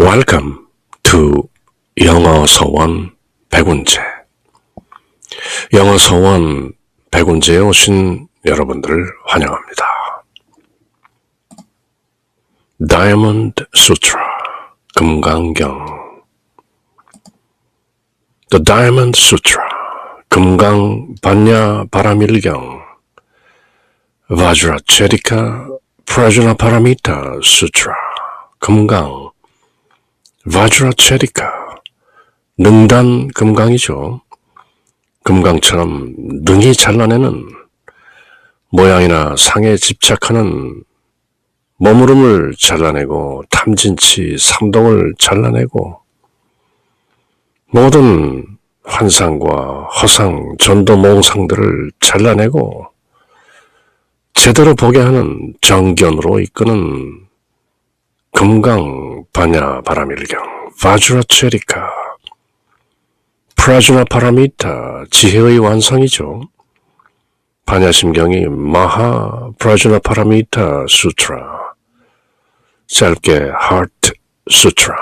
Welcome to 영어 서원 백운제. 영어 서원 백운제에 오신 여러분들을 환영합니다. Diamond Sutra, 금강경. The Diamond Sutra, 금강 반야 바라밀경. Vajracharika Prajnaparamita Sutra, 금강 바주라체리카 능단 금강이죠. 금강처럼 능히 잘라내는 모양이나 상에 집착하는 머무름을 잘라내고 탐진치 삼동을 잘라내고 모든 환상과 허상, 전도 몽상들을 잘라내고 제대로 보게 하는 정견으로 이끄는 금강 바냐 바라밀경. 바주라 체리카. 프라주나 파라미타 지혜의 완성이죠. 바냐심경이 마하 프라주나 파라미타 수트라. 짧게 하트 수트라.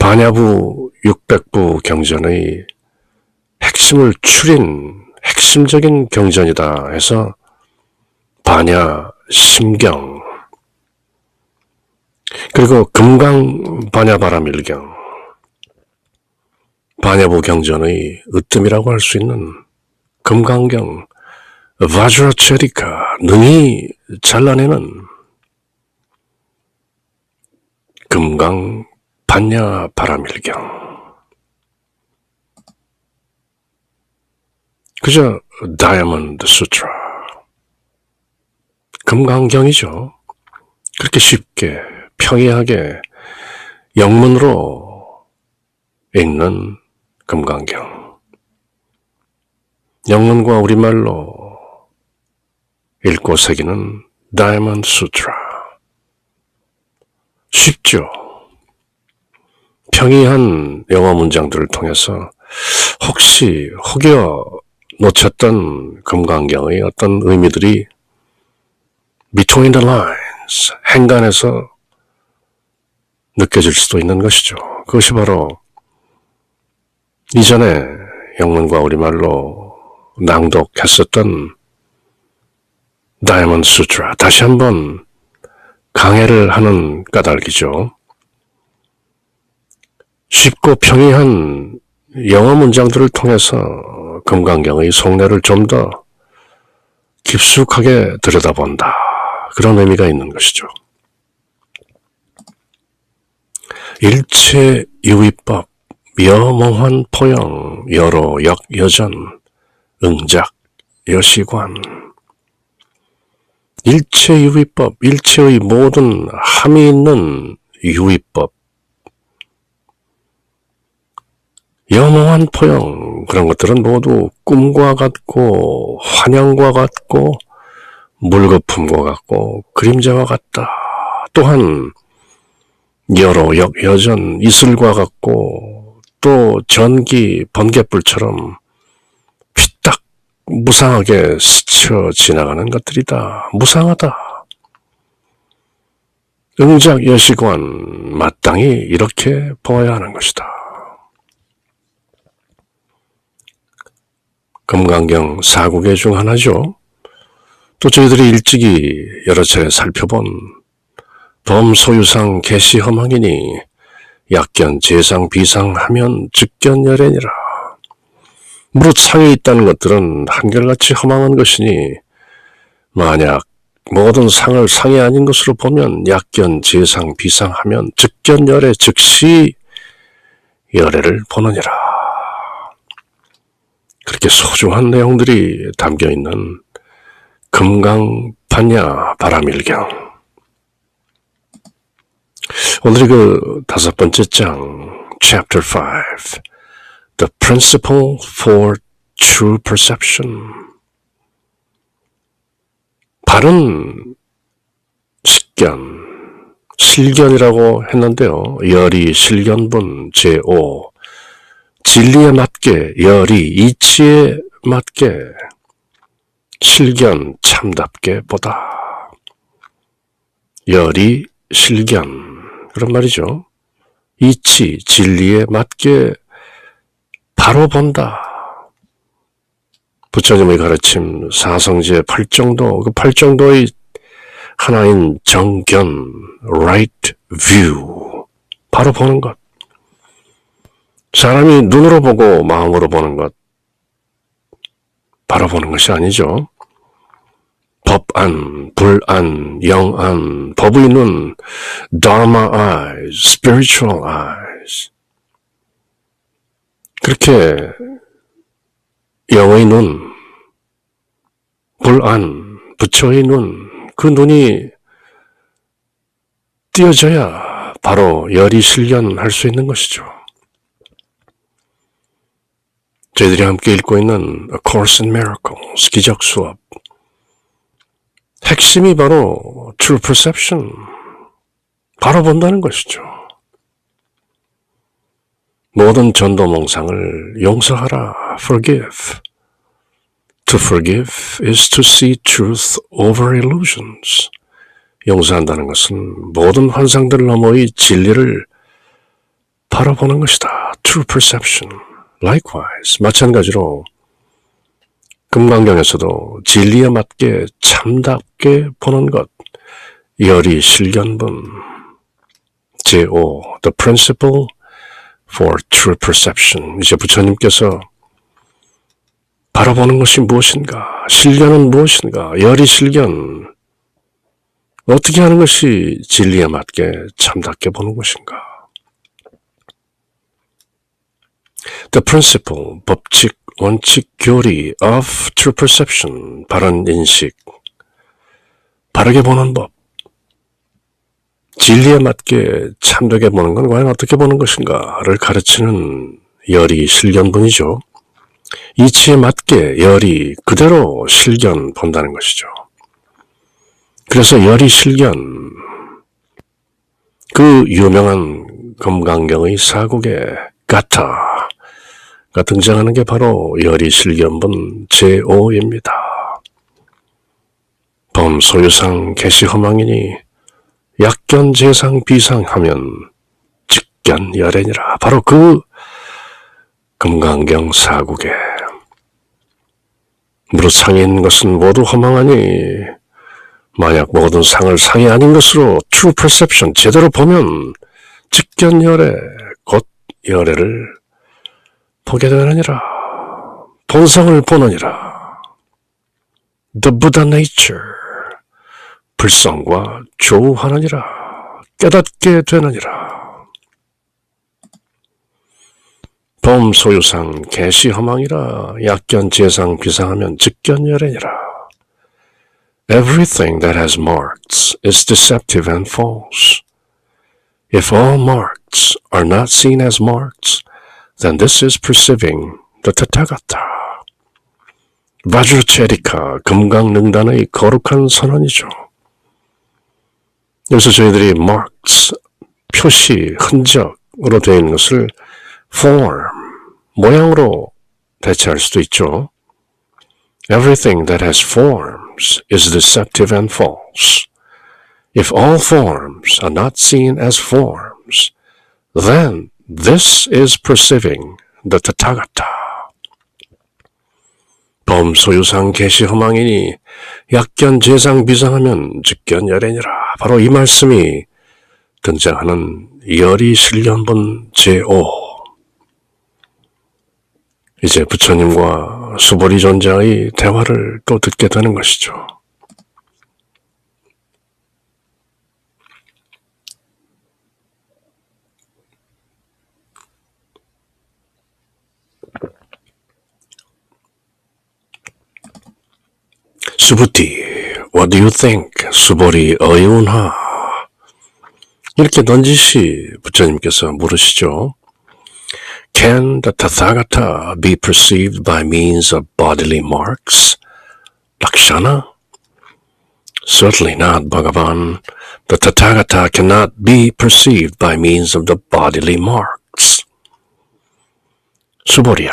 바냐부 600부 경전의 핵심을 추린 핵심적인 경전이다 해서 바냐 심경 그리고 금강 반야바라밀경, 반야부 경전의 으뜸이라고 할 수 있는 금강경, 바주라체리카, 능히 잘라내는 금강 반야 바라밀경. 그저 다이아몬드 수트라. 금강경이죠. 그렇게 쉽게 평이하게 영문으로 읽는 금강경. 영문과 우리말로 읽고 새기는 다이먼드 수트라. 쉽죠? 평이한 영어 문장들을 통해서 혹시 혹여 놓쳤던 금강경의 어떤 의미들이 between the lines, 행간에서 느껴질 수도 있는 것이죠. 그것이 바로 이전에 영문과 우리말로 낭독했었던 다이아몬드 수트라 다시 한번 강해를 하는 까닭이죠. 쉽고 평이한 영어 문장들을 통해서 금강경의 속내를 좀 더 깊숙하게 들여다본다. 그런 의미가 있는 것이죠. 일체 유의법, 여몽환 포영, 여로 역 여전, 응작, 여시관. 일체 유의법, 일체의 모든 함이 있는 유의법. 여몽한 포영, 그런 것들은 모두 꿈과 같고, 환영과 같고, 물거품과 같고, 그림자와 같다. 또한, 여로 역 여전 이슬과 같고 또 전기 번개불처럼 휘딱 무상하게 스쳐 지나가는 것들이다. 무상하다. 응작 여시관 마땅히 이렇게 보아야 하는 것이다. 금강경 사국의 중 하나죠. 또 저희들이 일찍이 여러 차례 살펴본 범소유상 개시 허망이니 약견 재상 비상하면 즉견열애니라. 무릇 상에 있다는 것들은 한결같이 허망한 것이니 만약 모든 상을 상이 아닌 것으로 보면 약견 재상 비상하면 즉견열애 즉시 열애를 보느니라. 그렇게 소중한 내용들이 담겨 있는 금강 반야 바라밀경 오늘이 그 다섯 번째 장, chapter 5, the principle for true perception. 바른 식견, 실견이라고 했는데요. 열이 실견분 제5. 진리에 맞게, 열이 이치에 맞게, 실견 참답게 보다. 열이 실견, 그런 말이죠. 이치, 진리에 맞게 바로 본다. 부처님의 가르침 사성제 팔정도, 그 팔정도의 하나인 정견, right view. 바로 보는 것. 사람이 눈으로 보고 마음으로 보는 것. 바로 보는 것이 아니죠. 법안, 불안, 영안, 법의 눈, dharma eyes, spiritual eyes. 그렇게 영의 눈, 불안, 부처의 눈, 그 눈이 띄어져야 바로 열이 실현할 수 있는 것이죠. 저희들이 함께 읽고 있는 A Course in Miracles, 기적 수업. 핵심이 바로 True Perception, 바로 본다는 것이죠. 모든 전도 몽상을 용서하라, forgive. To forgive is to see truth over illusions. 용서한다는 것은 모든 환상들 너머의 진리를 바로 보는 것이다. True perception. Likewise, 마찬가지로 금강경에서도 진리에 맞게 참답게 보는 것, 열이 실견분, 제5, The Principle for True Perception. 이제 부처님께서 바라보는 것이 무엇인가, 실견은 무엇인가, 열이 실견, 어떻게 하는 것이 진리에 맞게 참답게 보는 것인가. The principle, 법칙, 원칙, 교리 of true perception, 바른 인식, 바르게 보는 법, 진리에 맞게 참되게 보는 건 과연 어떻게 보는 것인가를 가르치는 열이 실견분이죠. 이치에 맞게 열이 그대로 실견 본다는 것이죠. 그래서 열이 실견, 그 유명한 금강경의 사국에 가타 가 등장하는 게 바로 열이 실견본 제5입니다. 범소유상 개시허망이니 약견 재상 비상하면 직견 열애니라. 바로 그 금강경 사국에 무릇 있는 것은 모두 허망하니 만약 모든 상을 상이 아닌 것으로 true perception 제대로 보면 직견 열애 곧 열애를 보게 되느니라 본성을 보느니라 the Buddha nature 불성과 조우하느니라 깨닫게 되느니라 봄 소유상 개시 허망이라 약견 재상 비상하면 직견 열애니라. Everything that has marks is deceptive and false. If all marks are not seen as marks, then this is perceiving the Tathagata. 바주체리카 금강능단의 거룩한 선언이죠. 여기서 저희들이 marks, 표시, 흔적으로 되어 있는 것을 form, 모양으로 대체할 수도 있죠. Everything that has forms is deceptive and false. If all forms are not seen as forms, then this is perceiving the Tathagata. 범소유상 개시 허망이니 약견 재상 비상하면 직견 열애니라. 바로 이 말씀이 등장하는 열이 실련본 제5 이제 부처님과 수보리 존자의 대화를 또 듣게 되는 것이죠. 수부티, what do you think? 수보리 어이운하. 이렇게 넌지시 부처님께서 물으시죠. Can the Tathagata be perceived by means of bodily marks? Lakshana? Certainly not, Bhagavan. The Tathagata cannot be perceived by means of the bodily marks. 수보리야,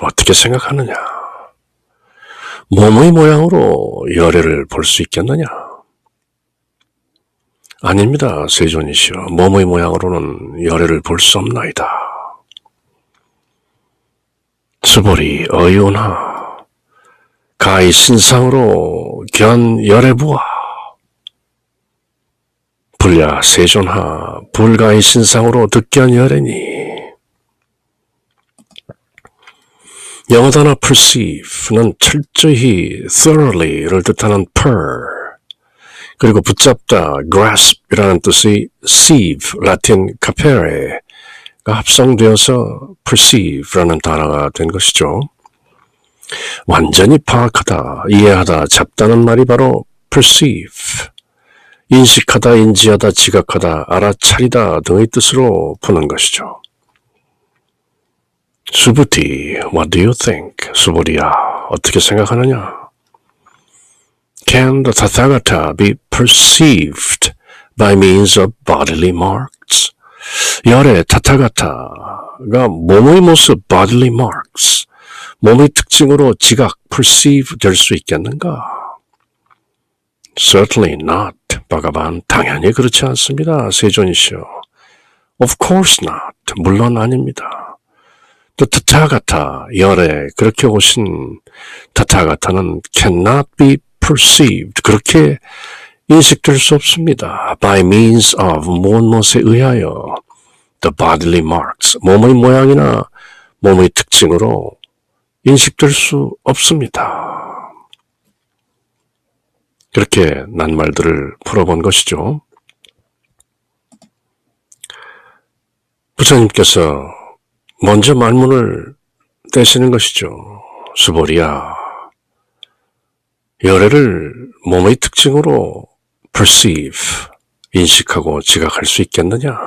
어떻게 생각하느냐? 몸의 모양으로 열애를 볼 수 있겠느냐? 아닙니다, 세존이시여. 몸의 모양으로는 열애를 볼 수 없나이다. 수보리 어이오나 가히 신상으로 견 열애부하 불야 세존하 불가히 신상으로 득견 열애니 영어 단어 perceive는 철저히 thoroughly를 뜻하는 per 그리고 붙잡다 grasp이라는 뜻의 sieve 라틴 capere가 합성되어서 perceive라는 단어가 된 것이죠. 완전히 파악하다, 이해하다, 잡다는 말이 바로 perceive. 인식하다, 인지하다, 지각하다, 알아차리다 등의 뜻으로 푸는 것이죠. 수부티, what do you think? 수보리야, 어떻게 생각하느냐? Can the Tathagata be perceived by means of bodily marks? 열의 타타가타가 몸의 모습, bodily marks, 몸의 특징으로 지각, perceive 될 수 있겠는가? Certainly not. 바가반, 당연히 그렇지 않습니다. 세존이시여. Of course not. 물론 아닙니다. 또 타타가타, 열에 그렇게 오신 타타가타는 cannot be perceived. 그렇게 인식될 수 없습니다. by means of 무엇무엇에 의하여 the bodily marks, 몸의 모양이나 몸의 특징으로 인식될 수 없습니다. 그렇게 낱말들을 풀어본 것이죠. 부처님께서 먼저 말문을 떼시는 것이죠. 수보리야, 열애를 몸의 특징으로 perceive, 인식하고 지각할 수 있겠느냐?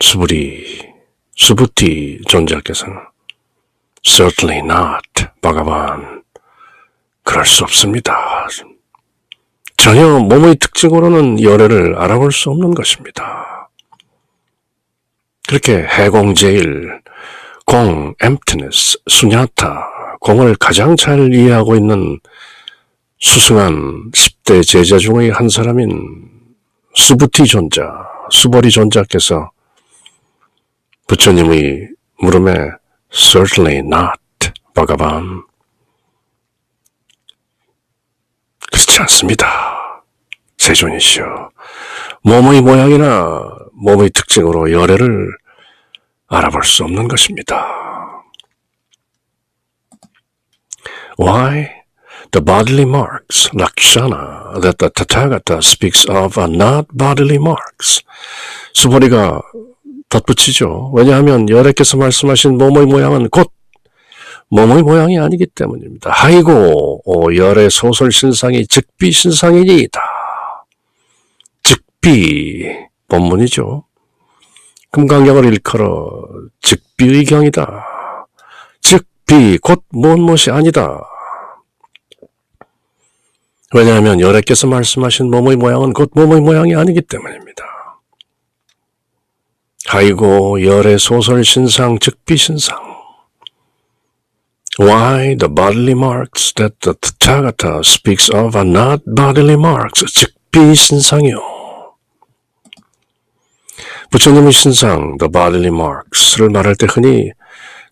수부리, 수부티 존재께서는 certainly not, 바가반, 그럴 수 없습니다. 전혀 몸의 특징으로는 열애를 알아볼 수 없는 것입니다. 그렇게 해공제일, 공, emptiness, 수냐타, 공을 가장 잘 이해하고 있는 수승한 10대 제자 중의 한 사람인 수부티 존자, 수버리 존자께서 부처님의 물음에 certainly not, 바가반 그렇지 않습니다. 세존이시여. 몸의 모양이나 몸의 특징으로 열애를 알아볼 수 없는 것입니다. Why? The bodily marks, lakshana, that the Tathagata speaks of are not bodily marks. 수보리가 덧붙이죠. 왜냐하면 열애께서 말씀하신 몸의 모양은 곧 몸의 모양이 아니기 때문입니다. 하이고 오, 열의 소설 신상이 즉비 신상이니이다. 즉비 본문이죠. 금강경을 일컬어 즉비의 경이다. 즉비 곧 무엇무엇이 아니다. 왜냐하면 열애께서 말씀하신 몸의 모양은 곧 몸의 모양이 아니기 때문입니다. 하이고 열의 소설 신상 즉비 신상 Why the bodily marks that the Tathagata speaks of are not bodily marks, 즉 비 신상이요. 부처님의 신상, the bodily marks를 말할 때 흔히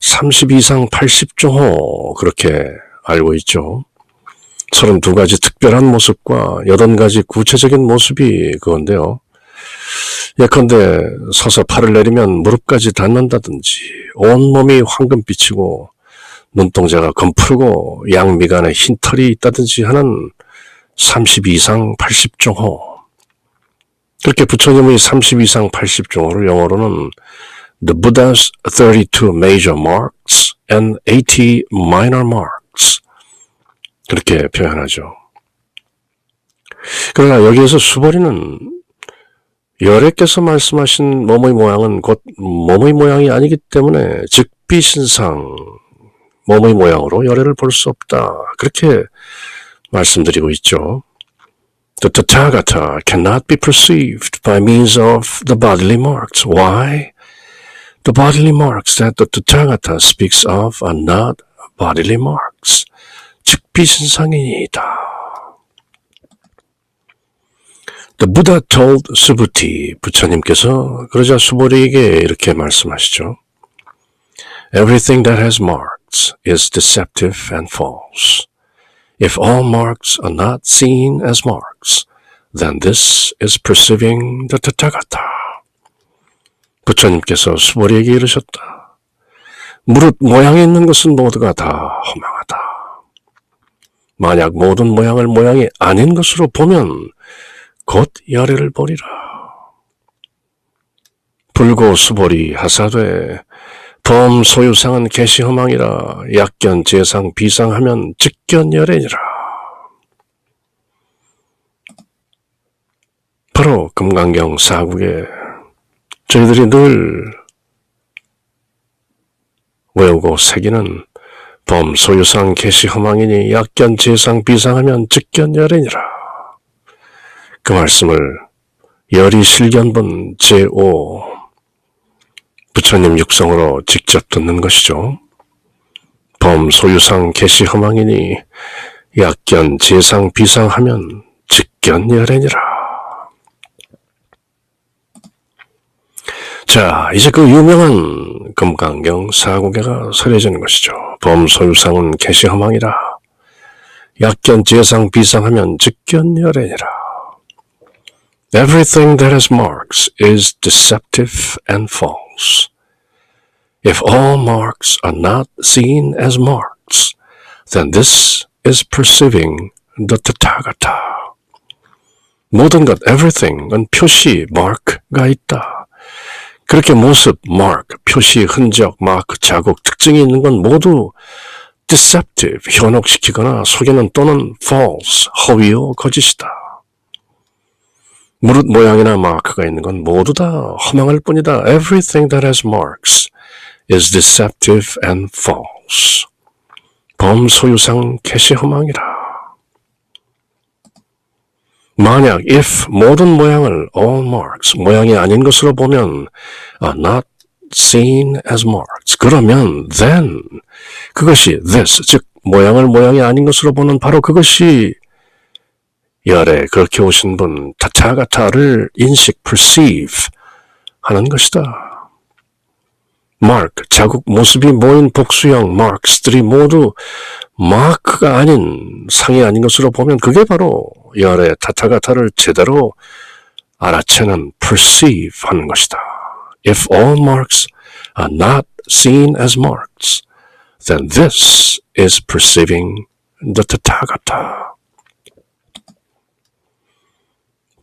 30 이상 80종호 그렇게 알고 있죠. 32가지 특별한 모습과 80가지 구체적인 모습이 그건데요. 예컨대 서서 팔을 내리면 무릎까지 닿는다든지 온몸이 황금빛이고 눈동자가 검푸르고 양미간에 흰 털이 있다든지 하는 30 이상 80종호. 그렇게 부처님의 30 이상 80종호를 영어로는 The Buddha's 32 major marks and 80 minor marks. 그렇게 표현하죠. 그러나 여기에서 수보리는 열애께서 말씀하신 몸의 모양은 곧 몸의 모양이 아니기 때문에 즉비신상 몸의 모양으로 열애를 볼 수 없다. 그렇게 말씀드리고 있죠. The Tathagata cannot be perceived by means of the bodily marks. Why? The bodily marks that the Tathagata speaks of are not bodily marks. 즉 비신상이다. The Buddha told Subhuti, 부처님께서 그러자 수보리에게 이렇게 말씀하시죠. Everything that has marks is deceptive and false. If all marks are not seen as marks, then this is perceiving the Tathagata. 부처님께서 수보리에게 이르셨다. 무릇 모양이 있는 것은 모두가 다 허망하다. 만약 모든 모양을 모양이 아닌 것으로 보면 곧 열애를 보리라. 불고 수보리 하사되 범 소유상은 개시허망이라 약견 재상 비상하면 직견열애니라. 바로 금강경 사국에 저희들이 늘 외우고 새기는 범 소유상 개시 허망이니 약견 재상 비상하면 직견 열애니라. 그 말씀을 열이 실견본 제5 부처님 육성으로 직접 듣는 것이죠. 범 소유상 개시 허망이니 약견 재상 비상하면 직견열애니라. 자, 이제 그 유명한 금강경 사국에가 서려지는 것이죠. 범 소유상은 개시 허망이라. 약견 재상 비상하면 직견열애니라. Everything that has marks is deceptive and false. If all marks are not seen as marks, then this is perceiving the Tathagata. 모든 것, everything은 표시, mark가 있다. 그렇게 모습, mark, 표시, 흔적, mark, 자국, 특징이 있는 건 모두 deceptive, 현혹시키거나 속이는 또는 false, 허위요, 거짓이다. 무릇 모양이나 마크가 있는 건 모두 다 허망할 뿐이다. Everything that has marks is deceptive and false. 범소유상 캐시 허망이라. 만약 if 모든 모양을 all marks 모양이 아닌 것으로 보면 are not seen as marks 그러면 then 그것이 this 즉 모양을 모양이 아닌 것으로 보는 바로 그것이 열에 그렇게 오신 분 타차가타를 인식 perceive 하는 것이다. mark 자국 모습이 모인 복수형 marks들이 모두 마크가 아닌 상이 아닌 것으로 보면 그게 바로 열의 타타가타를 제대로 알아채는 perceive 하는 것이다. If all marks are not seen as marks, then this is perceiving the Tathagata.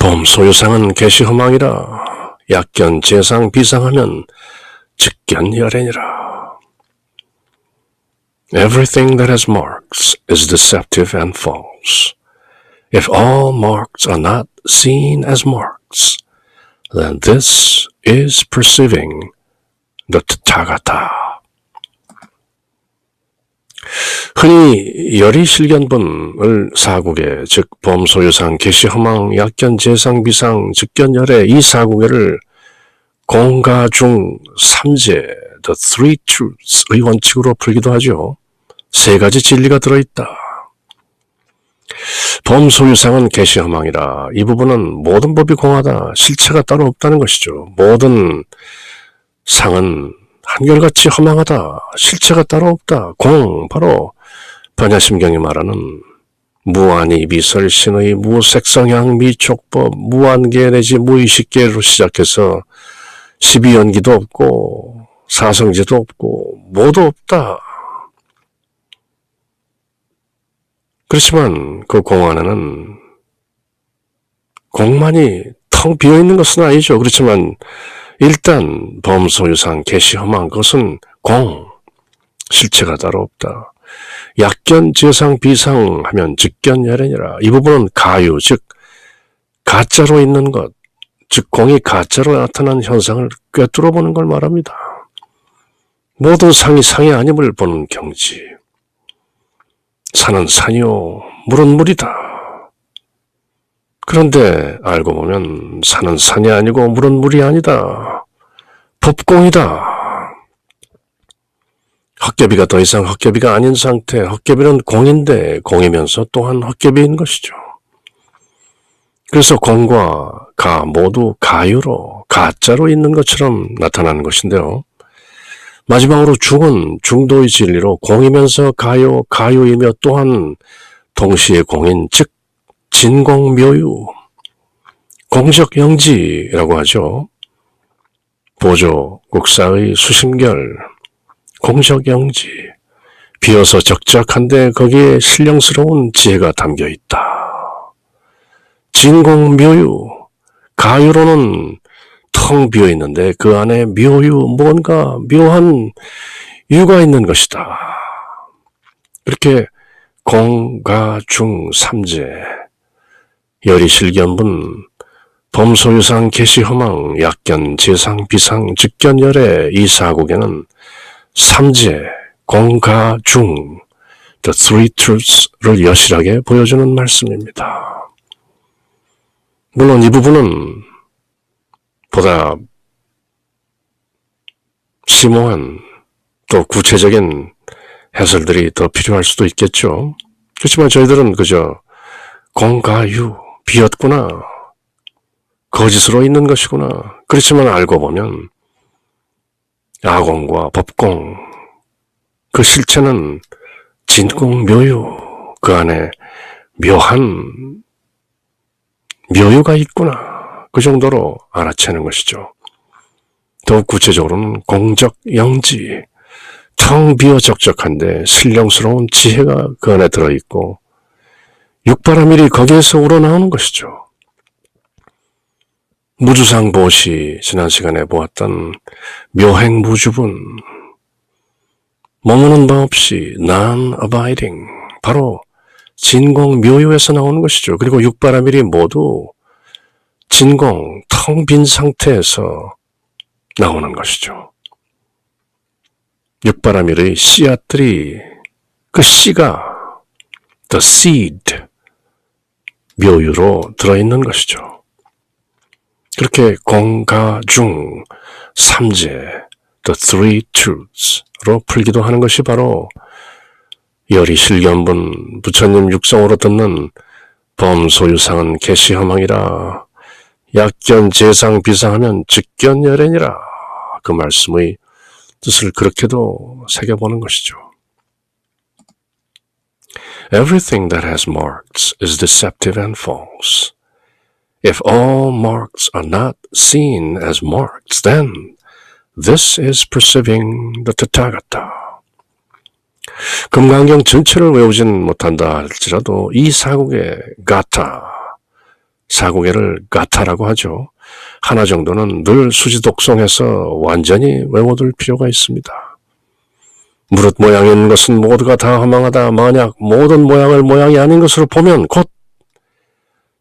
봄 소유상은 개시 허망이라 약견 재상 비상하면 직견 열애니라. Everything that has marks is deceptive and false. If all marks are not seen as marks, then this is perceiving the Tathagata. 흔히 열이 실견분을 사국에 즉 범소유상 개시허망 약견 재상 비상 즉견열의 이 사국에를 공가중 삼재 the three truths의 원칙으로 풀기도 하죠. 세 가지 진리가 들어있다. 범소유상은 개시허망이라 이 부분은 모든 법이 공하다 실체가 따로 없다는 것이죠. 모든 상은 한결같이 허망하다 실체가 따로 없다. 공 바로 반야심경이 말하는 무한이 미설 신의 무색성향 미촉법 무한계 내지 무의식계로 시작해서 십이연기도 없고 사성제도 없고 모두 없다. 그렇지만 그 공 안에는 공만이 텅 비어 있는 것은 아니죠. 그렇지만 일단 범소유상 개시험한 것은 공 실체가 따로 없다. 약견 재상 비상 하면 직견열애니라. 이 부분은 가유 즉 가짜로 있는 것, 즉 공이 가짜로 나타난 현상을 꿰뚫어 보는 걸 말합니다. 모든 상이 상이 아님을 보는 경지. 산은 산이요, 물은 물이다. 그런데 알고 보면 산은 산이 아니고 물은 물이 아니다. 법공이다. 헛개비가 더 이상 헛개비가 아닌 상태, 헛개비는 공인데 공이면서 또한 헛개비인 것이죠. 그래서 공과 가 모두 가유로 가짜로 있는 것처럼 나타나는 것인데요. 마지막으로 중은 중도의 진리로 공이면서 가요, 가요이며 또한 동시에 공인, 즉 진공묘유, 공적영지라고 하죠. 보조, 국사의 수심결, 공적영지, 비어서 적적한데 거기에 신령스러운 지혜가 담겨 있다. 진공묘유, 가유로는 텅 비어 있는데 그 안에 묘유, 뭔가 묘한 유가 있는 것이다. 이렇게 공가중 삼재, 열이실견분, 범소유상 개시허망, 약견, 재상, 비상, 직견열의 이 사국에는 삼재, 공가중, the three truths를 여실하게 보여주는 말씀입니다. 물론 이 부분은 보다 심오한 또 구체적인 해설들이 더 필요할 수도 있겠죠. 그렇지만 저희들은 그저 공가유, 비었구나. 거짓으로 있는 것이구나. 그렇지만 알고 보면 아공과 법공, 그 실체는 진공 묘유, 그 안에 묘한 묘유가 있구나. 그 정도로 알아채는 것이죠. 더욱 구체적으로는 공적 영지, 텅 비어 적적한데 신령스러운 지혜가 그 안에 들어있고 육바라밀이 거기에서 우러나오는 것이죠. 무주상 보시 지난 시간에 보았던 묘행무주분 머무는 바 없이 non-abiding 바로 진공 묘유에서 나오는 것이죠. 그리고 육바라밀이 모두 진공 텅 빈 상태에서 나오는 것이죠. 육바라밀의 씨앗들이 그 씨가 the seed 묘유로 들어있는 것이죠. 그렇게 공가중 삼재 the three truths로 풀기도 하는 것이 바로 열이 실견분 부처님 육성으로 듣는 범소유상은 개시허망이라 약견 재상 비상하면 직견열애니라 그 말씀의 뜻을 그렇게도 새겨보는 것이죠. Everything that has marks is deceptive and false. If all marks are not seen as marks, then this is perceiving the Tathagata. 금강경 전체를 외우진 못한다 할지라도 이 사국의 가타, 사국에를 가타라고 하죠. 하나 정도는 늘 수지 독성해서 완전히 외워둘 필요가 있습니다. 무릇 모양인 것은 모두가 다 허망하다. 만약 모든 모양을 모양이 아닌 것으로 보면 곧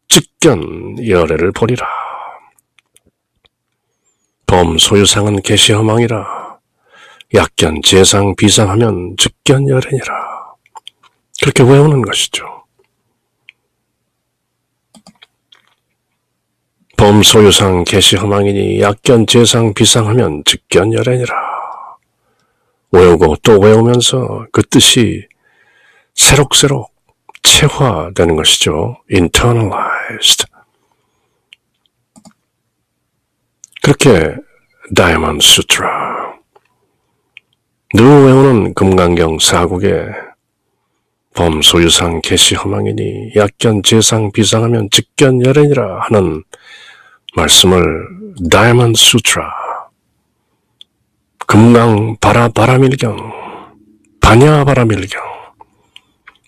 직견 열애를 보리라. 범 소유상은 개시 허망이라. 약견 재상 비상하면 직견 열애니라. 그렇게 외우는 것이죠. 범소유상 개시 허망이니 약견 재상 비상하면 직견 열애니라. 외우고 또 외우면서 그 뜻이 새록새록 체화되는 것이죠. internalized. 그렇게 다이먼 수트라 늘 외우는 금강경 사국에 범소유상 개시 허망이니 약견 재상 비상하면 직견 열애니라 하는 말씀을 다이먼 수트라 금강 바라 바라밀경 바냐 바라밀경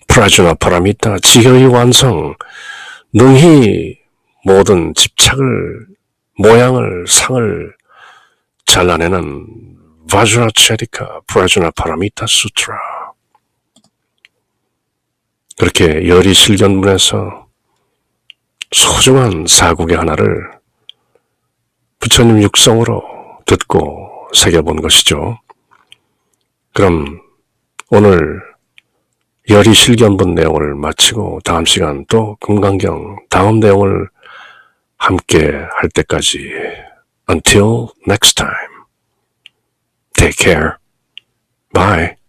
프라주나 파라미타 지혜의 완성 능히 모든 집착을 모양을 상을 잘라내는 바주나 체리카 프라주나 파라미타 수트라. 그렇게 열이 실견문에서 소중한 사국의 하나를 부처님 육성으로 듣고 새겨본 것이죠. 그럼 오늘 열이 실견본 내용을 마치고 다음 시간 또 금강경 다음 내용을 함께 할 때까지 until next time. Take care. Bye